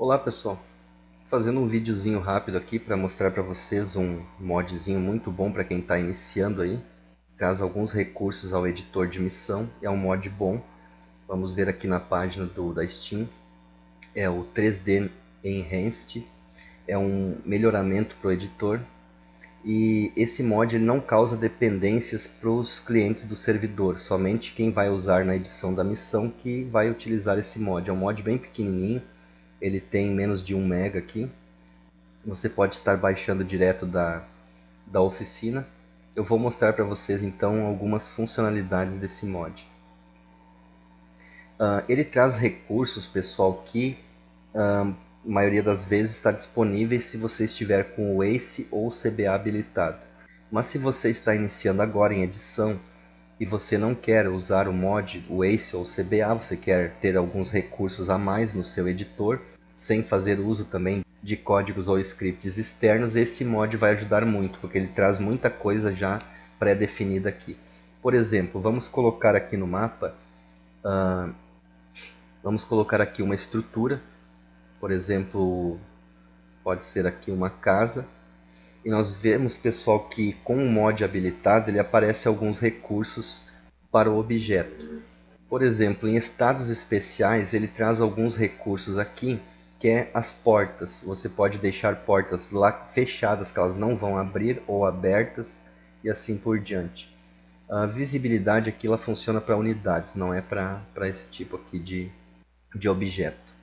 Olá pessoal, fazendo um videozinho rápido aqui para mostrar para vocês um modzinho muito bom para quem está iniciando aí. Traz alguns recursos ao editor de missão, é um mod bom. Vamos ver aqui na página do, da Steam. É o 3D Enhanced, é um melhoramento para o editor. E esse mod ele não causa dependências para os clientes do servidor, somente quem vai usar na edição da missão que vai utilizar esse mod. É um mod bem pequenininho, ele tem menos de 1 mega aqui. Você pode estar baixando direto da, da oficina. Eu vou mostrar para vocês então algumas funcionalidades desse mod. Uh, ele traz recursos, pessoal, que uh, a maioria das vezes está disponível se você estiver com o ACE ou CBA habilitado. Mas se você está iniciando agora em edição e você não quer usar o mod, o ACE ou o CBA, você quer ter alguns recursos a mais no seu editor, sem fazer uso também de códigos ou scripts externos, esse mod vai ajudar muito, porque ele traz muita coisa já pré-definida aqui. Por exemplo, vamos colocar aqui no mapa uh, Vamos colocar aqui uma estrutura, por exemplo, pode ser aqui uma casa. E nós vemos, pessoal, que com o mod habilitado ele aparece alguns recursos para o objeto. Por exemplo, em estados especiais ele traz alguns recursos aqui, que é as portas. Você pode deixar portas lá fechadas, que elas não vão abrir, ou abertas, e assim por diante. A visibilidade aqui ela funciona para unidades, não é para esse tipo aqui de, de objeto.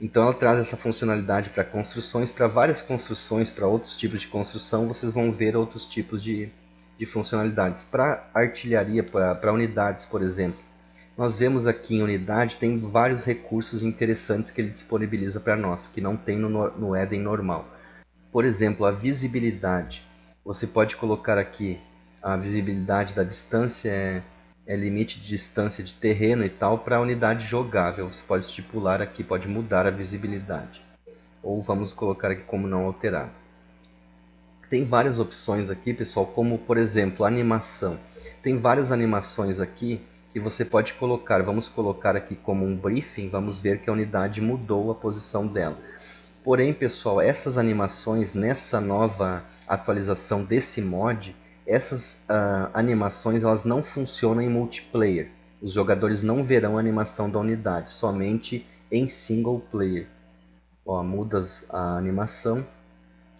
Então ela traz essa funcionalidade para construções, para várias construções, para outros tipos de construção, vocês vão ver outros tipos de, de funcionalidades. Para artilharia, para unidades, por exemplo, nós vemos aqui em unidade, tem vários recursos interessantes que ele disponibiliza para nós, que não tem no, no Eden normal. Por exemplo, a visibilidade. Você pode colocar aqui a visibilidade da distância, é é, limite de distância de terreno e tal para a unidade jogável. Você pode estipular aqui, pode mudar a visibilidade. Ou vamos colocar aqui como não alterado. Tem várias opções aqui, pessoal, como por exemplo animação. Tem várias animações aqui que você pode colocar. Vamos colocar aqui como um briefing, vamos ver que a unidade mudou a posição dela. Porém, pessoal, essas animações nessa nova atualização desse mod, essas uh, animações elas não funcionam em multiplayer. Os jogadores não verão a animação da unidade, somente em single player. Ó, muda a animação,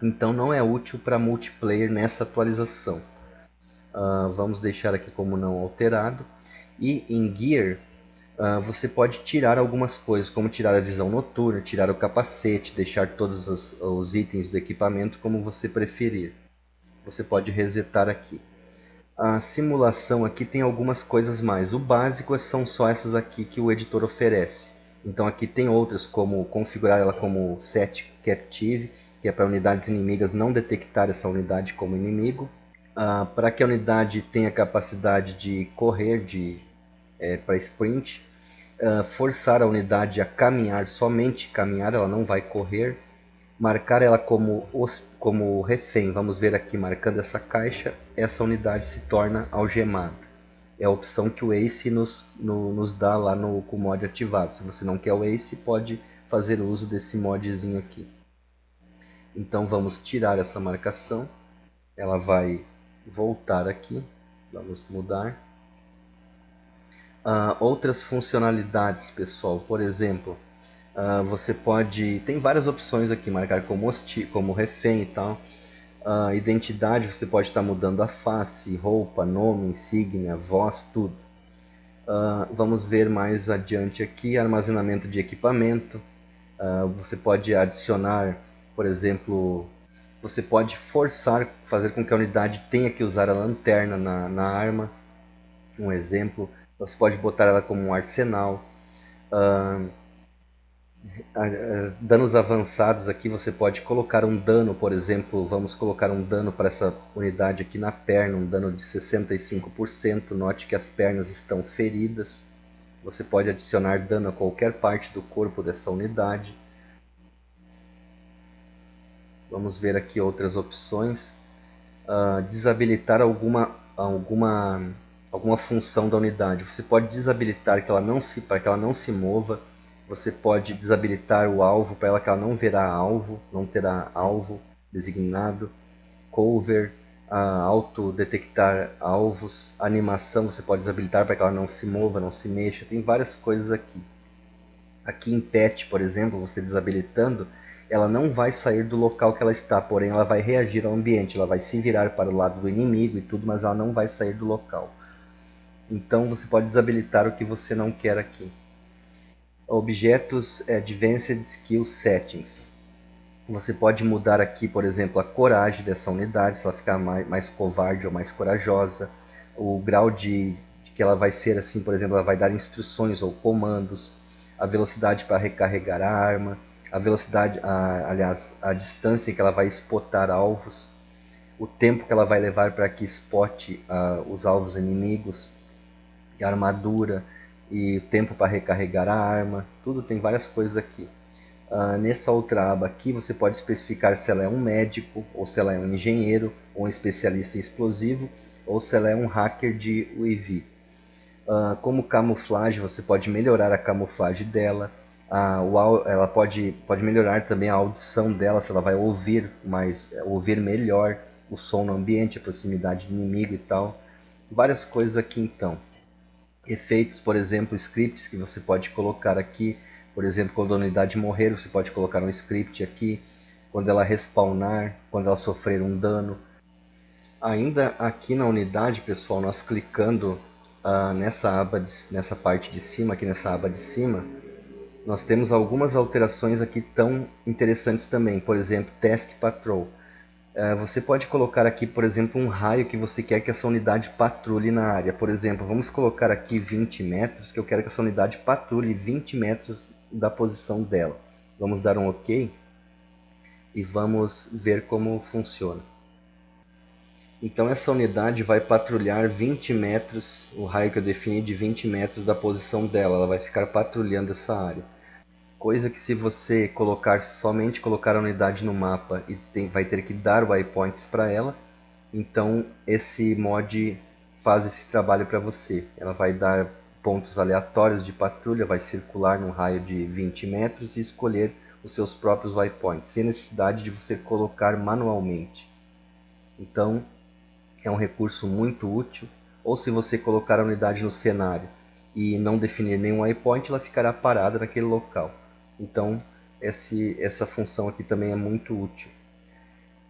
então não é útil para multiplayer nessa atualização. Uh, vamos deixar aqui como não alterado. E em Gear, uh, você pode tirar algumas coisas, como tirar a visão noturna, tirar o capacete, deixar todos os, os itens do equipamento como você preferir você pode resetar aqui. A simulação aqui tem algumas coisas mais. O básico são só essas aqui que o editor oferece. Então aqui tem outras como configurar ela como set captive, que é para unidades inimigas não detectar essa unidade como inimigo. Ah, para que a unidade tenha capacidade de correr de, é, para sprint, ah, forçar a unidade a caminhar, somente caminhar, ela não vai correr marcar ela como, os, como refém. Vamos ver aqui, marcando essa caixa, essa unidade se torna algemada. É a opção que o ACE nos, no, nos dá lá no, com o mod ativado. Se você não quer o ACE, pode fazer uso desse modzinho aqui. Então vamos tirar essa marcação. Ela vai voltar aqui. Vamos mudar. Uh, outras funcionalidades, pessoal. Por exemplo, Uh, você pode. Tem várias opções aqui, marcar como, hosti, como refém e tal. Uh, identidade, você pode estar mudando a face, roupa, nome, insígnia, voz, tudo. Uh, vamos ver mais adiante aqui, armazenamento de equipamento. você pode adicionar, por exemplo, você pode forçar, fazer com que a unidade tenha que usar a lanterna na, na arma. Um exemplo. Você pode botar ela como um arsenal. Uh, danos avançados aqui você pode colocar um dano, por exemplo, vamos colocar um dano para essa unidade aqui na perna, um dano de 65%, note que as pernas estão feridas. Você pode adicionar dano a qualquer parte do corpo dessa unidade. Vamos ver aqui outras opções. Uh, desabilitar alguma, alguma, alguma função da unidade. Você pode desabilitar que ela não se, para que ela não se mova Você pode desabilitar o alvo para ela que ela não verá alvo, não terá alvo designado. Cover, autodetectar alvos. Animação você pode desabilitar para que ela não se mova, não se mexa. Tem várias coisas aqui. Aqui em Pet, por exemplo, você desabilitando, ela não vai sair do local que ela está, porém ela vai reagir ao ambiente, ela vai se virar para o lado do inimigo e tudo, mas ela não vai sair do local. Então você pode desabilitar o que você não quer aqui objetos Advanced Skill Settings. Você pode mudar aqui, por exemplo, a coragem dessa unidade, se ela ficar mais, mais covarde ou mais corajosa, o grau de, de, que ela vai ser assim, por exemplo, ela vai dar instruções ou comandos, a velocidade para recarregar a arma, a velocidade, a, aliás, a distância que ela vai spotar alvos, o tempo que ela vai levar para que spote uh, os alvos inimigos, a armadura, e tempo para recarregar a arma, tudo tem várias coisas aqui. Uh, nessa outra aba aqui você pode especificar se ela é um médico, ou se ela é um engenheiro, ou um especialista em explosivo, ou se ela é um hacker de UAV. Uh, ah, como camuflagem, você pode melhorar a camuflagem dela. Uh, ela pode, pode melhorar também a audição dela, se ela vai ouvir mais, ouvir melhor o som no ambiente, a proximidade do inimigo e tal. Várias coisas aqui então efeitos, por exemplo, scripts que você pode colocar aqui. Por exemplo, quando a unidade morrer, você pode colocar um script aqui. Quando ela respawnar, quando ela sofrer um dano. Ainda aqui na unidade, pessoal, nós clicando uh, nessa aba, de, nessa parte de cima, aqui nessa aba de cima, nós temos algumas alterações aqui tão interessantes também. Por exemplo, Task Patrol. É, você pode colocar aqui, por exemplo, um raio que você quer que essa unidade patrulhe na área. Por exemplo, vamos colocar aqui 20 metros, que eu quero que essa unidade patrulhe 20 metros da posição dela. Vamos dar um OK e vamos ver como funciona. Então essa unidade vai patrulhar 20 metros, o raio que eu defini de 20 metros da posição dela. Ela vai ficar patrulhando essa área. Coisa que se você colocar somente colocar a unidade no mapa e tem, vai ter que dar waypoints para ela, então esse mod faz esse trabalho para você. Ela vai dar pontos aleatórios de patrulha, vai circular num raio de 20 metros e escolher os seus próprios waypoints, sem necessidade de você colocar manualmente. Então é um recurso muito útil, ou se você colocar a unidade no cenário e não definir nenhum waypoint, ela ficará parada naquele local. Então, esse, essa função aqui também é muito útil.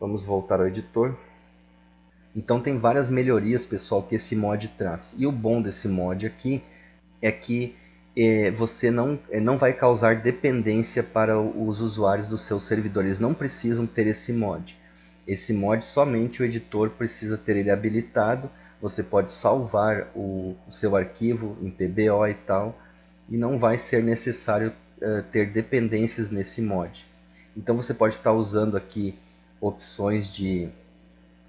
Vamos voltar ao editor. Então tem várias melhorias, pessoal, que esse mod traz. E o bom desse mod aqui é que é, você não, é, não vai causar dependência para os usuários dos seus servidores. Não precisam ter esse mod. Esse mod somente o editor precisa ter ele habilitado. Você pode salvar o, o seu arquivo em PBO e tal. E não vai ser necessário uh, ter dependências nesse mod. Então você pode estar usando aqui opções de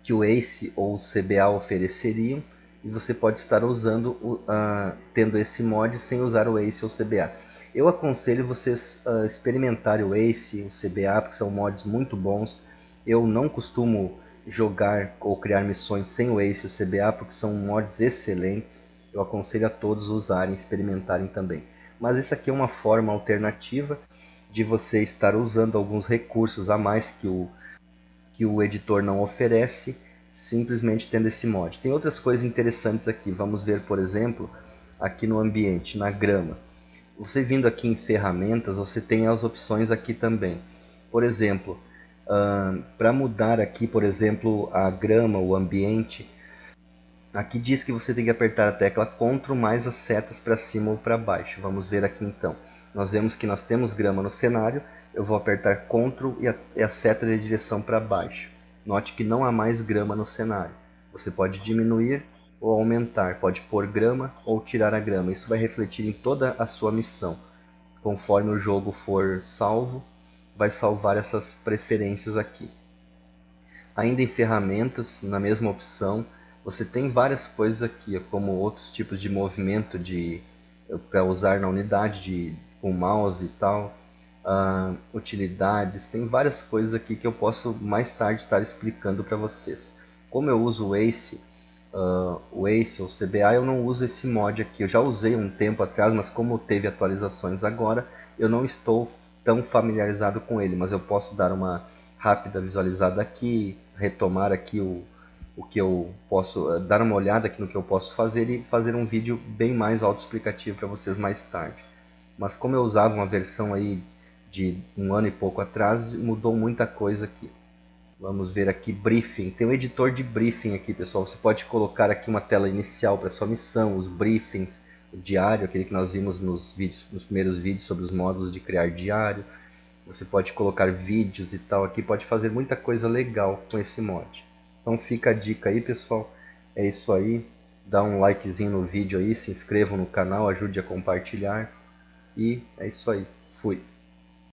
que o ACE ou o CBA ofereceriam e você pode estar usando uh, tendo esse mod sem usar o ACE ou CBA. Eu aconselho vocês uh, experimentarem o ACE, o CBA, porque são mods muito bons. Eu não costumo jogar ou criar missões sem o ACE e o CBA, porque são mods excelentes. Eu aconselho a todos usarem, experimentarem também mas isso aqui é uma forma alternativa de você estar usando alguns recursos a mais que o, que o editor não oferece, simplesmente tendo esse mod. Tem outras coisas interessantes aqui, vamos ver por exemplo, aqui no ambiente, na grama. Você vindo aqui em ferramentas, você tem as opções aqui também. Por exemplo, para mudar aqui, por exemplo, a grama, o ambiente, Aqui diz que você tem que apertar a tecla CTRL mais as setas para cima ou para baixo. Vamos ver aqui então. Nós vemos que nós temos grama no cenário. Eu vou apertar CTRL e a, e a seta de direção para baixo. Note que não há mais grama no cenário. Você pode diminuir ou aumentar, pode pôr grama ou tirar a grama. Isso vai refletir em toda a sua missão. Conforme o jogo for salvo, vai salvar essas preferências aqui. Ainda em ferramentas, na mesma opção, você tem várias coisas aqui, como outros tipos de movimento de para usar na unidade de, com mouse e tal, uh, utilidades, tem várias coisas aqui que eu posso mais tarde estar explicando para vocês. Como eu uso o Ace, uh, o Ace ou CBA, eu não uso esse mod aqui. Eu já usei um tempo atrás, mas como teve atualizações agora, eu não estou tão familiarizado com ele, mas eu posso dar uma rápida visualizada aqui, retomar aqui o, o que eu posso, eh, dar uma olhada aqui no que eu posso fazer e fazer um vídeo bem mais autoexplicativo para vocês mais tarde. Mas como eu usava uma versão aí de um ano e pouco atrás, mudou muita coisa aqui. Vamos ver aqui briefing. Tem um editor de briefing aqui, pessoal. Você pode colocar aqui uma tela inicial para sua missão, os briefings, o diário, aquele que nós vimos nos, vídeos, nos primeiros vídeos sobre os modos de criar diário. Você pode colocar vídeos e tal aqui, pode fazer muita coisa legal com esse mod. Então fica a dica aí, pessoal. É isso aí. Dá um likezinho no vídeo aí, se inscrevam no canal, ajude a compartilhar. E é isso aí. Fui.